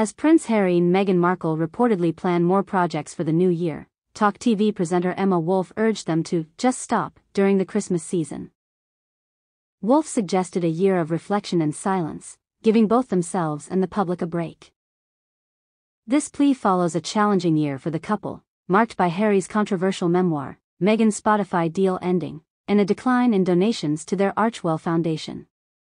As Prince Harry and Meghan Markle reportedly plan more projects for the new year, Talk TV presenter Emma Woolf urged them to just stop during the Christmas season. Woolf suggested a year of reflection and silence, giving both themselves and the public a break. This plea follows a challenging year for the couple, marked by Harry's controversial memoir, Meghan's Spotify deal ending, and a decline in donations to their Archewell Foundation.